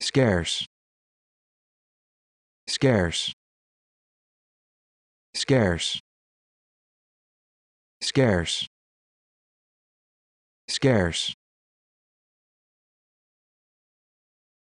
scarce. Scarce. Scarce. Scarce. Scarce.